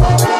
Bye.